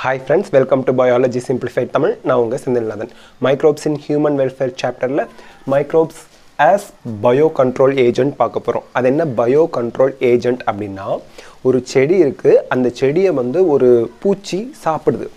Hi friends welcome to biology simplified Tamil நான் உங்கள் Senthilnathan microbes in human welfare சாப்டரில் microbes as bio control agent பார்க்க போகிறோம் அது என்ன பயோ கண்ட்ரோல் ஏஜென்ட் அப்படின்னா ஒரு செடி இருக்குது அந்த செடியை வந்து ஒரு பூச்சி சாப்பிடுது.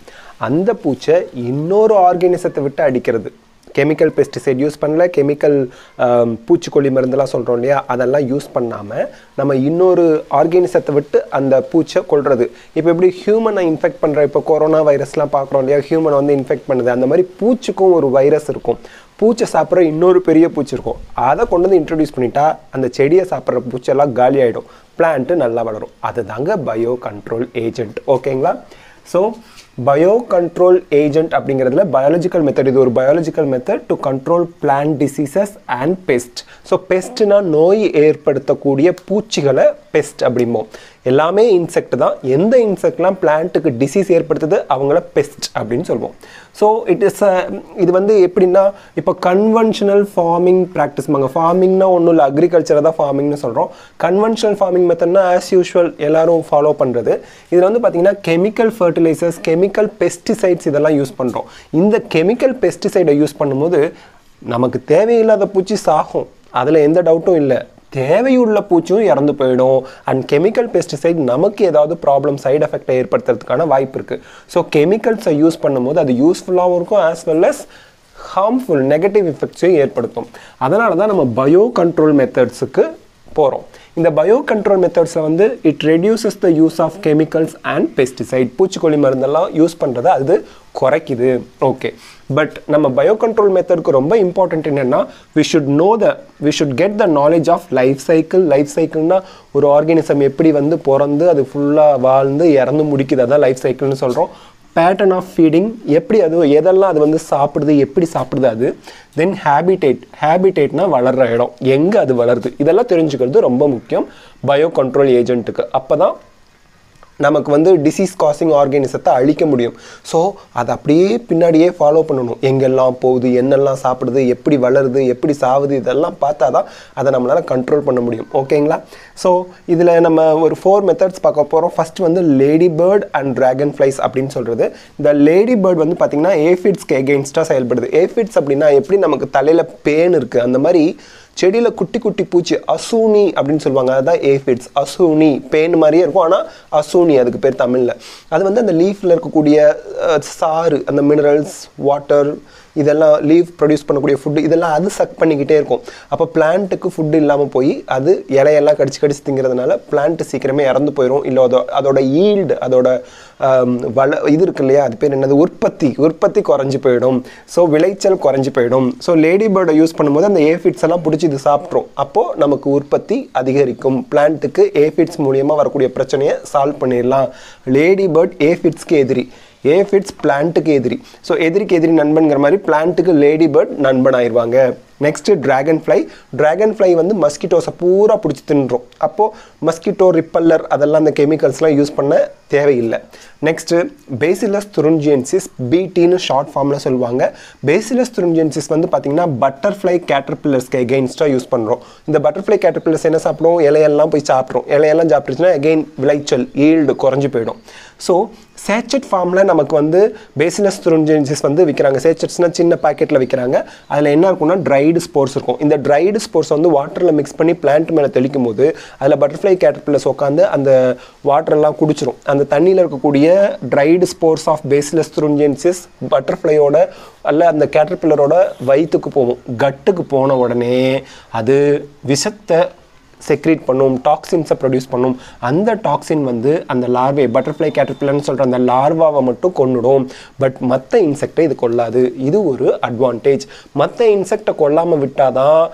அந்த பூச்சை இன்னொரு ஆர்கனிசத்தை விட்டு அடிக்கிறது. கெமிக்கல் பெஸ்டிசைட் யூஸ் பண்ணல. கெமிக்கல் um, பூச்சிக்கொல்லி மருந்தெல்லாம் சொல்கிறோம் இல்லையா? அதெல்லாம் யூஸ் பண்ணாமல் நம்ம இன்னொரு ஆர்கானிசத்தை விட்டு அந்த பூச்சை கொள்வது இப்போ எப்படி ஹியூமனை இன்ஃபெக்ட் பண்ணுற இப்போ கொரோனா வைரஸ்லாம் பார்க்குறோம் இல்லையா? ஹியூமனை வந்து இன்ஃபெக்ட் பண்ணுது. அந்த மாதிரி பூச்சிக்கும் ஒரு வைரஸ் இருக்கும். பூச்சை சாப்பிட்ற இன்னொரு பெரிய பூச்சி இருக்கும். அதை கொண்டு வந்து இன்ட்ரடியூஸ் பண்ணிட்டா அந்த செடியை சாப்பிட்ற பூச்செல்லாம் காலி ஆகிடும் பிளான்ட்டு நல்லா வளரும். அதுதாங்க பயோ கண்ட்ரோல் ஏஜென்ட் ஓகேங்களா ஸோ பயோ கண்ட்ரோல் ஏஜென்ட் அப்படிங்கிறதுல பயாலஜிக்கல் மெத்தட் இது ஒரு biological method to control plant diseases and pest so பெஸ்ட்னா நோய் ஏற்படுத்தக்கூடிய பூச்சிகளை பெஸ்ட் அப்படிம்போம். எல்லாமே இன்செக்ட் தான். எந்த இன்செக்ட்லாம் பிளான்ட்டுக்கு டிசீஸ் ஏற்படுத்துது அவங்கள பெஸ்ட் அப்படின்னு சொல்லுவோம். ஸோ இட் இஸ் இது வந்து எப்படின்னா இப்போ கன்வென்ஷனல் ஃபார்மிங் ப்ராக்டிஸ் பாங்க ஃபார்மிங்னா ஒன்றும் இல்லை அக்ரிகல்ச்சரை தான் ஃபார்மிங்னு சொல்கிறோம் கன்வென்ஷனல் ஃபார்மிங் மெத்தட்னா ஆஸ் யூஷுவல் எல்லாரும் ஃபாலோ பண்ணுறது இதில் வந்து பார்த்தீங்கன்னா கெமிக்கல் ஃபர்டிலைசர்ஸ் கெமிக்கல் பெஸ்டிசைட்ஸ் இதெல்லாம் யூஸ் பண்ணுறோம் இந்த கெமிக்கல் பெஸ்டிசைடை யூஸ் பண்ணும்போது நமக்கு தேவையில்லாத பூச்சி சாகும். அதில் எந்த டவுட்டும் இல்லை. தேவையுள்ள பூச்சியும் இறந்து போயிடும். அண்ட் கெமிக்கல் பெஸ்டிசைட் நமக்கு ஏதாவது ப்ராப்ளம் சைடு எஃபெக்டை ஏற்படுத்துறதுக்கான வாய்ப்பு இருக்குது ஸோ கெமிக்கல்ஸை யூஸ் பண்ணும்போது அது யூஸ்ஃபுல்லாகவும் இருக்கும் as well as harmful negative எஃபெக்ட்ஸையும் ஏற்படுத்தும். அதனால தான் நம்ம பயோ கண்ட்ரோல் மெத்தட்ஸுக்கு போகிறோம் இந்த பயோ கண்ட்ரோல் மெத்தட்ஸில் வந்து it reduces the use of chemicals and pesticide பூச்சிக்கொல்லி மருந்தெல்லாம் யூஸ் பண்ணுறதை அது குறைக்குது. ஓகே பட் நம்ம பயோ கண்ட்ரோல் மெத்தடுக்கு ரொம்ப இம்பார்ட்டன்ட் என்னென்னா we should know the we should get the knowledge of life cycle life சைக்கிள்னால் ஒரு ஆர்கானிசம் எப்படி வந்து பிறந்து அது ஃபுல்லாக வாழ்ந்து இறந்து முடிக்குது. அதான் லைஃப் சைக்கிள்னு சொல்கிறோம் பேட்டர்ன் ஆஃப் ஃபீடிங் எப்படி அது எதெல்லாம் அது வந்து சாப்பிடுது எப்படி சாப்பிடுது அது தென் ஹேபிடேட் ஹேபிடேட்னா வளர்கிற இடம். எங்கே அது வளருது? இதெல்லாம் தெரிஞ்சுக்கிறது ரொம்ப முக்கியம். பயோ கண்ட்ரோல் ஏஜென்ட்டுக்கு அப்போ தான் நமக்கு வந்து டிசீஸ் காசிங் ஆர்கானிசத்தை அழிக்க முடியும். ஸோ அதை அப்படியே பின்னாடியே ஃபாலோ பண்ணணும். எங்கெல்லாம் போகுது என்னெல்லாம் சாப்பிடுது எப்படி வளருது எப்படி சாவுது இதெல்லாம் பார்த்தா தான் அதை நம்மளால் கண்ட்ரோல் பண்ண முடியும். ஓகேங்களா ஸோ இதில் நம்ம ஒரு ஃபோர் மெத்தட்ஸ் பார்க்க போகிறோம் ஃபஸ்ட் வந்து lady bird and dragon flies அப்படின்னு சொல்கிறது இந்த லேடி பேர்ட் வந்து பார்த்திங்கன்னா ஏஃபிட்ஸ்க்கு எகெயின்ஸ்டாக செயல்படுது. ஏஃபிட்ஸ் அப்படின்னா எப்படி நமக்கு தலையில் பேன் இருக்குது அந்த மாதிரி செடியில் குட்டி குட்டி பூச்சி அசூனி அப்படின்னு சொல்லுவாங்க. அதுதான் ஏஃபிட்ஸ் அசூனி பேன் மாதிரியே இருக்கும். ஆனால் அசூனி அதுக்கு பேர் தமிழில். அது வந்து அந்த லீஃபில் இருக்கக்கூடிய சாறு அந்த மினரல்ஸ் வாட்டர் இதெல்லாம் லீவ் ப்ரொடியூஸ் பண்ணக்கூடிய ஃபுட்டு இதெல்லாம் அது சக் பண்ணிக்கிட்டே இருக்கும். அப்போ பிளான்ட்டுக்கு ஃபுட்டு இல்லாமல் போய் அது இலையெல்லாம் கடிச்சு கடிச்சு திங்கிறதுனால பிளான்ட் சீக்கிரமே இறந்து போயிடும் இல்லை அதோ அதோட ஈல்டு அதோட வள இது இருக்கு இல்லையா? அது பேர் என்னது? உற்பத்தி. உற்பத்தி குறைஞ்சி போயிடும். ஸோ விளைச்சல் குறைஞ்சி போயிடும். ஸோ லேடி பேர்டை யூஸ் பண்ணும்போது அந்த ஏஃபிட்ஸ் எல்லாம் பிடிச்சி இது சாப்பிட்ரும். அப்போது நமக்கு உற்பத்தி அதிகரிக்கும். பிளான்ட்டுக்கு ஏஃபிட்ஸ் மூலியமாக வரக்கூடிய பிரச்சனையை சால்வ் பண்ணிடலாம். லேடி பேர்ட் ஏஃபிட்ஸ்க்கு எதிரி. ஏஃபிட்ஸ் பிளான்ட்டுக்கு எதிரி. ஸோ எதிரிக்கு எதிரி நண்பன்கிற மாதிரி பிளான்ட்டுக்கு லேடி பேர்ட் நண்பன் ஆயிடுவாங்க next dragon fly dragon fly வந்து மஸ்கிட்டோஸை பூரா பிடிச்சி தின்றோம். அப்போது மஸ்கிட்டோ ரிப்பல்லர் அதெல்லாம் அந்த கெமிக்கல்ஸ்லாம் யூஸ் பண்ண தேவையில்லை. நெக்ஸ்ட்டு பேசிலஸ் துருஞ்சியன்சிஸ் பிடின்னு ஷார்ட் ஃபார்மில் சொல்லுவாங்க. பேசிலஸ் துருஞ்சியன்சிஸ் வந்து பார்த்திங்கன்னா பட்டர்ஃப்ளை கேட்டர்பில்லர்ஸ்க்கு எகெயின்ஸ்டாக யூஸ் பண்ணுறோம் இந்த பட்டர்ஃப்ளை கேட்டர்பில்லர்ஸ் என்ன சாப்பிடும்? இலையெல்லாம் போய் சாப்பிட்றோம் இலையெல்லாம் சாப்பிட்டுச்சுன்னா எகெயின் விளைச்சல் ஈல்டு குறைஞ்சி போயிடும். ஸோ சேச்சட் ஃபார்மில் நமக்கு வந்து பேசிலஸ் துருஞ்சியன்சிஸ் வந்து விற்கிறாங்க சேச்சட்ஸ்னால் சின்ன பாக்கெட்டில் விற்கிறாங்க அதில் என்ன இருக்கும்னா ட்ரைடு ஸ்போர்ட்ஸ் இருக்கும். இந்த ட்ரைடு ஸ்போர்ட்ஸ் வந்து வாட்டரில் மிக்ஸ் பண்ணி பிளான்ட் மேலே தெளிக்கும் போது அதில் பட்டர்ஃப்ளை கேட்டர்பில்லர்ஸ் உட்காந்து அந்த வாட்டரெல்லாம் குடிச்சிரும். அந்த தண்ணியில் இருக்கக்கூடிய dried spores of Bacillus thuringiensis பட்டர்ஃப்ளையோட அல்ல அந்த கேட்டர்பில்லரோட வயிற்றுக்கு போகும். கட்டுக்கு போன உடனே அது விஷத்தை செக்ரேட் பண்ணும் டாக்ஸின்ஸை ப்ரொடியூஸ் பண்ணும். அந்த டாக்ஸின் வந்து அந்த லார்வே பட்டர்ஃப்ளை கேட்டர்பில்லர்னு சொல்கிற அந்த லார்வாவை மட்டும் கொண்டுடும் பட் மற்ற இன்செக்டை இது கொல்லாது. இது ஒரு அட்வான்டேஜ் மற்ற இன்செக்டை கொல்லாமல் விட்டால் தான்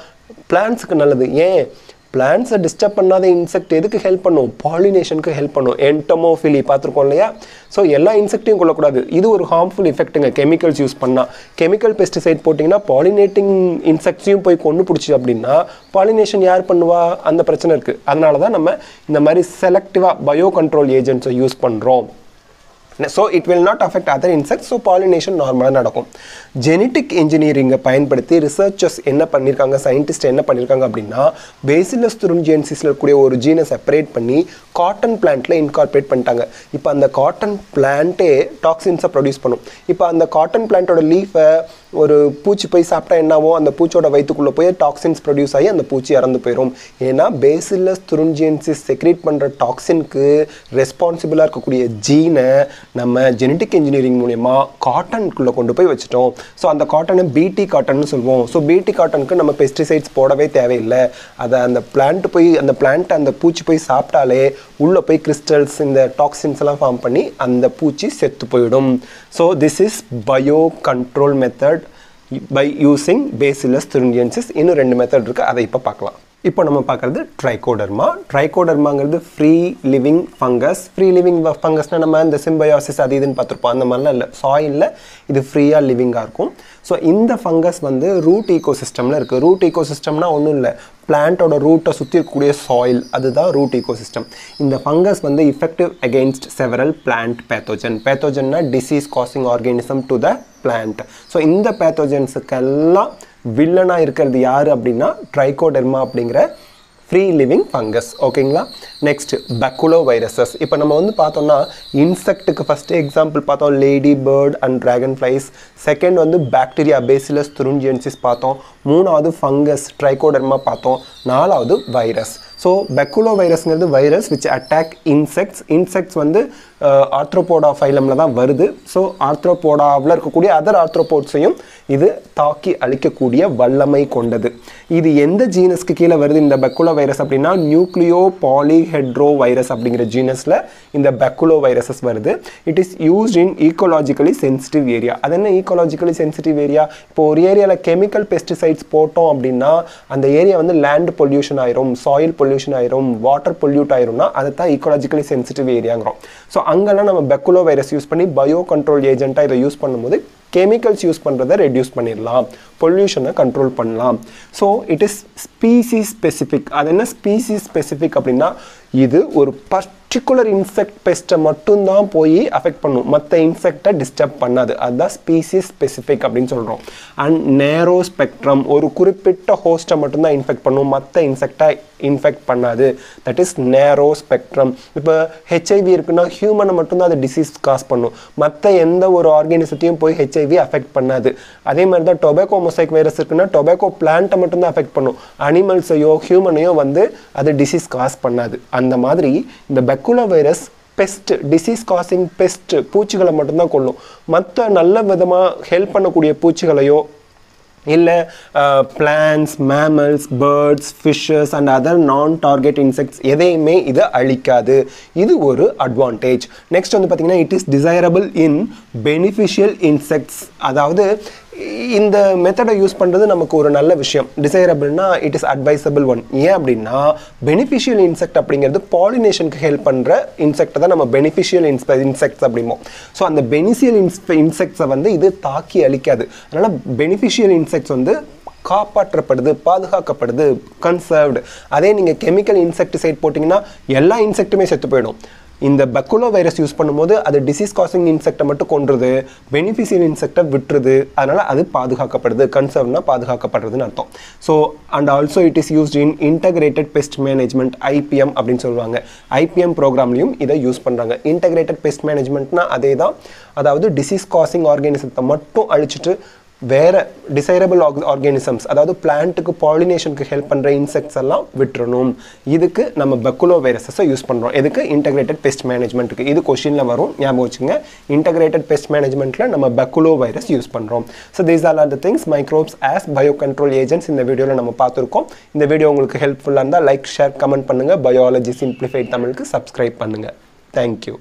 பிளான்ஸுக்கு நல்லது. ஏன்? பிளான்ஸை டிஸ்டர்ப் பண்ணாத இன்செக்ட் எதுக்கு ஹெல்ப் பண்ணும்? பாலினேஷனுக்கு ஹெல்ப் பண்ணும். என்டமோஃபிலி பார்த்துருக்கோம் இல்லையா? ஸோ எல்லா இன்செக்டையும் கொள்ளக்கூடாது இது ஒரு ஹார்ம்ஃபுல் எஃபெக்ட்டுங்க கெமிக்கல்ஸ் யூஸ் பண்ணால் கெமிக்கல் பெஸ்டிசைட் போட்டிங்கன்னா பாலினேட்டிங் இன்செக்ட்ஸையும் போய் கொண்டு பிடிச்சி அப்படின்னா பாலினேஷன் யார் பண்ணுவா? அந்த பிரச்சனை இருக்குது அதனால தான் நம்ம இந்த மாதிரி செலக்டிவாக பயோ கண்ட்ரோல் ஏஜென்ட்ஸை யூஸ் பண்ணுறோம் so it will not affect other insect so pollination நார்மலாக நடக்கும். ஜெனட்டிக் இன்ஜினியரிங்கை பயன்படுத்தி ரிசர்ச்சர்ஸ் என்ன பண்ணியிருக்காங்க சயின்டிஸ்ட் என்ன பண்ணியிருக்காங்க அப்படின்னா பேசிலஸ் துருஞ்சியன்சிஸில் இருக்கக்கூடிய ஒரு ஜீனை செப்பரேட் பண்ணி காட்டன் பிளான்ட்டில் இன்கார்பரேட் பண்ணிட்டாங்க. இப்போ அந்த காட்டன் பிளான்ட்டே டாக்ஸின்ஸை ப்ரொடியூஸ் பண்ணும். இப்போ அந்த காட்டன் பிளான்ட்டோட லீஃபை ஒரு பூச்சி போய் சாப்பிட்டா என்னாவோ அந்த பூச்சியோட வயிற்றுக்குள்ளே போய் டாக்ஸின்ஸ் ப்ரொடியூஸ் ஆகி அந்த பூச்சி இறந்து போயிடும் ஏன்னா பேசிலஸ் துருஞ்சியன்சிஸ் செக்ரேட் பண்ணுற டாக்ஸினுக்கு ரெஸ்பான்சிபிளாக இருக்கக்கூடிய ஜீனை நம்ம ஜெனட்டிக் இன்ஜினியரிங் மூலயமா காட்டனுக்குள்ளே கொண்டு போய் வச்சுட்டோம். ஸோ அந்த காட்டனை பிடி காட்டன்னு சொல்லுவோம் ஸோ பிடி காட்டனுக்கு நம்ம பெஸ்டிசைட்ஸ் போடவே தேவையில்லை. அதை அந்த பிளான்ட் போய் அந்த பிளான்ட் அந்த பூச்சி போய் சாப்பிட்டாலே உள்ளே போய் கிறிஸ்டல்ஸ் இந்த டாக்ஸின்ஸ் எல்லாம் ஃபார்ம் பண்ணி அந்த பூச்சி செத்து போயிடும். So this is bio control method by using Bacillus thuringiensis இன்னும் ரெண்டு மெத்தட் இருக்குது அதை இப்போ பார்க்கலாம். இப்போ நம்ம பார்க்குறது Trichoderma ட்ரைகோடர்மாங்கிறது free living fungus free living ஃபங்கஸ்னால் நம்ம இந்த சிம்பயோசிஸ் அது இதுன்னு பார்த்துருப்போம். அந்த மாதிரிலாம் இல்லை. சாயிலில் இது ஃப்ரீயாக லிவிங்காக இருக்கும். ஸோ இந்த ஃபங்கஸ் வந்து ரூட் ஈகோசிஸ்டமில் இருக்குது ரூட் ஈகோசிஸ்டம்னா ஒன்றும் இல்லை. பிளான்ட்டோட ரூட்டை சுற்றி இருக்கக்கூடிய சாயில் அதுதான் ரூட் ஈகோ சிஸ்டம் இந்த ஃபங்கஸ் வந்து effective against several plant pathogen பேத்தோஜன்னா disease causing organism to the plant so இந்த பேத்தோஜன்ஸுக்கெல்லாம் வில்லனாக இருக்கிறது யார் அப்படின்னா ட்ரைகோடெர்மா அப்படிங்கிற ஃப்ரீ லிவிங் ஃபங்கஸ் ஓகேங்களா நெக்ஸ்ட் பக்குலோ வைரஸஸ் இப்போ நம்ம வந்து பார்த்தோம்னா இன்செக்ட்டுக்கு ஃபஸ்ட்டு எக்ஸாம்பிள் பார்த்தோம். Lady bird and dragon flies second வந்து பாக்டீரியா பேசிலஸ் துருஞ்சியன்சிஸ் பார்த்தோம். மூணாவது ஃபங்கஸ் ட்ரைகோடர்மா பார்த்தோம். நாலாவது virus so பெக்குலோ வைரஸ்ங்கிறது virus which attack insects insects வந்து uh, ஆர்த்ரோபோடா ஃபைலமில் தான் வருது. ஸோ ஆர்த்ரோபோடாவில் இருக்கக்கூடிய அதர் ஆர்த்ரோபோட்ஸையும் இது தாக்கி அழிக்கக்கூடிய வல்லமை கொண்டது. இது எந்த ஜீனஸ்க்கு கீழே வருது இந்த பெக்குலோ வைரஸ் அப்படின்னா நியூக்ளியோ பாலிஹெட்ரோ வைரஸ் அப்படிங்கிற ஜீனஸில் இந்த பெக்குலோ வைரஸஸ் வருது. It is used in ecologically sensitive area அது என்ன ஈக்கோலாஜிக்கலி சென்சிட்டிவ் ஏரியா இப்போ ஒரு ஏரியாவில் கெமிக்கல் பெஸ்டிசைட்ஸ் போட்டோம் அப்படின்னா அந்த ஏரியா வந்து லேண்ட் பொல்யூஷன் ஆயிரும் சாயில் பொல்யூஷன் பொல்யூஷன் ஆயிரும் வாட்டர் பொல்யூட் ஆயிரும்னா அதை தான் ஈக்கோலாஜிக்கலி சென்சிட்டிவ் ஏரியாங்கிறோம் ஸோ அங்கெல்லாம் நம்ம பெக்குலோ வைரஸ் யூஸ் பண்ணி பயோ கண்ட்ரோல் ஏஜென்ட்டாக இதை யூஸ் பண்ணும்போது கெமிக்கல்ஸ் யூஸ் பண்ணுறதை ரெடியூஸ் பண்ணிடலாம். பொல்யூஷனை கண்ட்ரோல் பண்ணலாம். So it is species specific அது என்ன ஸ்பீசிஸ் ஸ்பெசிஃபிக் அப்படின்னா இது ஒரு பர்டிகுலர் இன்செக்ட் பெஸ்ட்டை மட்டும்தான் போய் அஃபெக்ட் பண்ணும். மற்ற இன்செக்டை டிஸ்டர்ப் பண்ணாது. அதுதான் ஸ்பீசிஸ் ஸ்பெசிஃபிக் அப்படின்னு சொல்கிறோம் அண்ட் நேரோ ஸ்பெக்ட்ரம் ஒரு குறிப்பிட்ட ஹோஸ்ட்டை மட்டும்தான் இன்ஃபெக்ட் பண்ணும். மற்ற இன்செக்டை இன்ஃபெக்ட் பண்ணாது. தட் இஸ் நேரோ ஸ்பெக்ட்ரம் இப்போ ஹெச்ஐவி இருக்குன்னா ஹியூமனை மட்டும்தான் அது டிசீஸ் காஸ் பண்ணும். மற்ற எந்த ஒரு ஆர்கானிசத்தையும் போய் ஹெச்ஐவி அஃபெக்ட் பண்ணாது. அதே மாதிரி தான் டொபேக்கோ மொசைக் வைரஸ் இருக்குன்னா டொபேக்கோ பிளான்ட்டை மட்டும்தான் அஃபெக்ட் பண்ணும். அனிமல்ஸையோ ஹியூமனையோ வந்து அது டிசீஸ் காஸ் பண்ணாது. அந்த மாதிரி இந்த bac baculo virus pest disease causing pest பூச்சிகளை மட்டும்தான் கொள்ளும் மற்ற நல்ல விதமாக ஹெல்ப் பண்ணக்கூடிய பூச்சிகளையோ இல்லை plants mammals birds fishes and other non target insects எதையுமே இதை அழிக்காது. இது ஒரு அட்வான்டேஜ் நெக்ஸ்ட் வந்து பார்த்திங்கன்னா it is desirable in beneficial insects அதாவது இந்த மெத்தடை யூஸ் பண்ணுறது நமக்கு ஒரு நல்ல விஷயம். டிசைரபிள்னா இட் இஸ் அட்வைசபிள் ஒன் ஏன் அப்படின்னா பெனிஃபிஷியல் இன்செக்ட் அப்படிங்கிறது பாலினேஷனுக்கு ஹெல்ப் பண்ணுற இன்செக்டை தான் நம்ம பெனிஃபிஷியல் இன்ஸ்ப இன்செக்ட்ஸ் அப்படிம்போம் ஸோ அந்த பெனிஷியல் இன்ஸ் இன்செக்ட்ஸை வந்து இது தாக்கி அழிக்காது. அதனால் பெனிஃபிஷியல் இன்செக்ட்ஸ் வந்து காப்பாற்றப்படுது பாதுகாக்கப்படுது கன்சர்வ்டு அதே நீங்கள் கெமிக்கல் இன்செக்டிசைட் போட்டிங்கன்னா எல்லா இன்செக்ட்டுமே செத்து போயிடும். இந்த பக்குலோ வைரஸ் யூஸ் பண்ணும்போது அது டிசீஸ் காசிங் இன்செக்டை மட்டும் கொன்றுது பெனிஃபிஷியல் இன்செக்டை விட்டுருது. அதனால் அது பாதுகாக்கப்படுது. கன்சர்வ்னா பாதுகாக்கப்படுறதுன்னு அர்த்தம். So and also it is used in integrated pest management IPM அப்படின்னு சொல்லுவாங்க. ஐபிஎம் ப்ரோக்ராம்லையும் இதை யூஸ் பண்ணுறாங்க இன்டகிரேட்டட் பெஸ்ட் மேனேஜ்மெண்ட்னா அதே தான் அதாவது டிசீஸ் காசிங் ஆர்கானிசத்தை மட்டும் அழிச்சிட்டு வேற டிசைரபிள் ஆர்கானிசம்ஸ் அதாவது பிளான்ட்டுக்கு பாலினேஷனுக்கு ஹெல்ப் பண்ணுற இன்செக்ட்ஸ் எல்லாம் விட்டுறணும். இதுக்கு நம்ம பெக்குலோ வைரஸஸை யூஸ் பண்ணுறோம் எதுக்கு? இன்டகிரேட்டட் பெஸ்ட் மேனேஜ்மெண்ட்டுக்கு இது கொஷினில் வரும். ஞாபகம் வச்சுங்க இன்டகிரேட்டட் பெஸ்ட் மேனேஜ்மெண்ட்டில் நம்ம பெக்குலோ வைரஸ் யூஸ் பண்ணுறோம் so these are are the things microbes as bio control agents இந்த வீடியோவில் நம்ம பார்த்துருக்கோம். இந்த வீடியோ உங்களுக்கு ஹெல்ப்ஃபுல்லாக இருந்தால் லைக் ஷேர் கமெண்ட் பண்ணுங்கள் பயாலஜி சிம்பிளிஃபைட் தமிழுக்கு சப்ஸ்கிரைப் பண்ணுங்கள் தேங்க்யூ